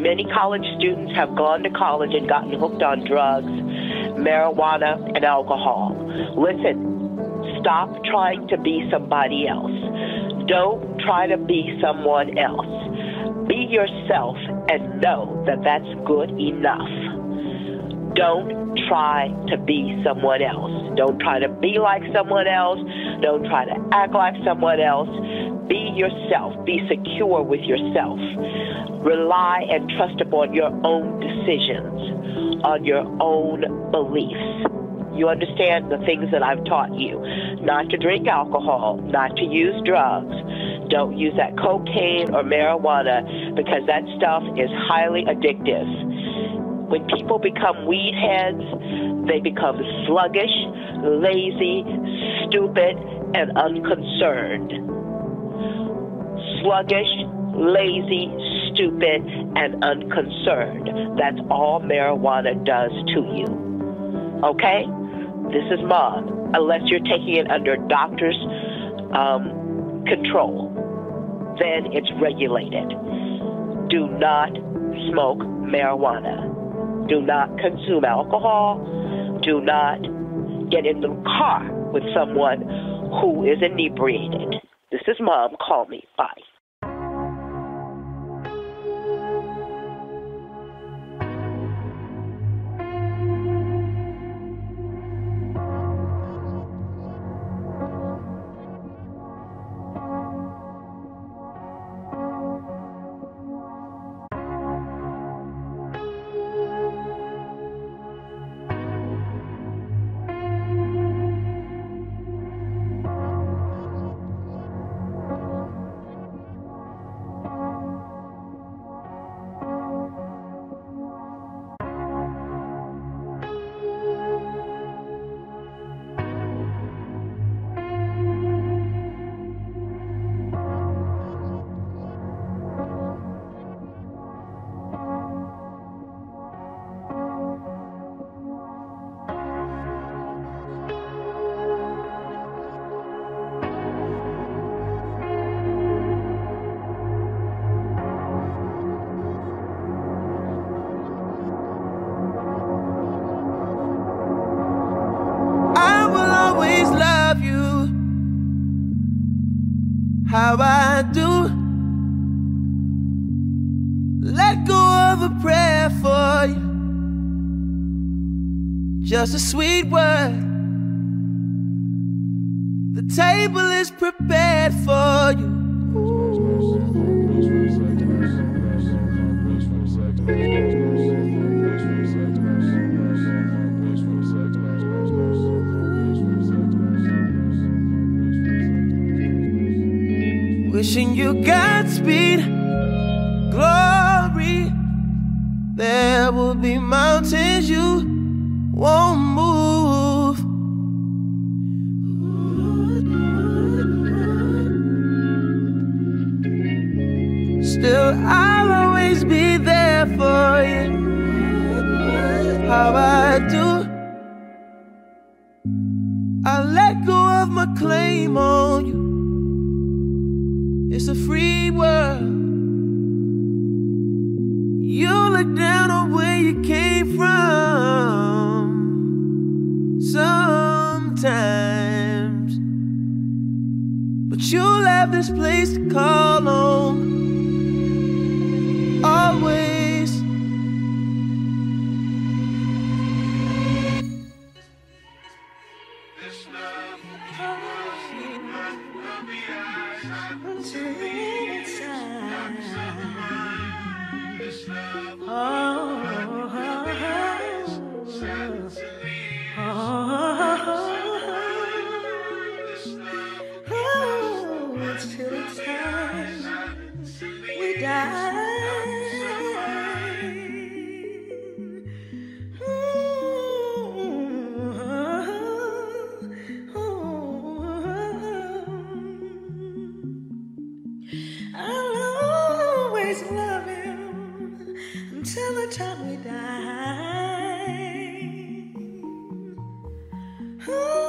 Many college students have gone to college and gotten hooked on drugs, marijuana, and alcohol. Listen, stop trying to be somebody else. Don't try to be someone else. Be yourself and know that that's good enough. Don't try to be someone else. Don't try to be like someone else. Don't try to act like someone else. Be yourself. Be secure with yourself. Rely and trust upon your own decisions, on your own beliefs. You understand the things that I've taught you. Not to drink alcohol, not to use drugs. Don't use that cocaine or marijuana because that stuff is highly addictive. When people become weed heads, they become sluggish, lazy, stupid, and unconcerned. Sluggish, lazy, stupid, and unconcerned. That's all marijuana does to you. Okay? This is mom. Unless you're taking it under doctor's um, control, then it's regulated. Do not smoke marijuana. Do not consume alcohol. Do not get in the car with someone who is inebriated. This is mom. Call me. Bye. How I do. Let go of a prayer for you, just a sweet word. The table is prepared for you. Wishing you Godspeed, glory. There will be mountains you won't move. Still, I'll always be there for you. How I do. I let go of my claim on you. It's a free world. You look down on where you came from sometimes. But you'll have this place to call on. Always. time we die. Ooh.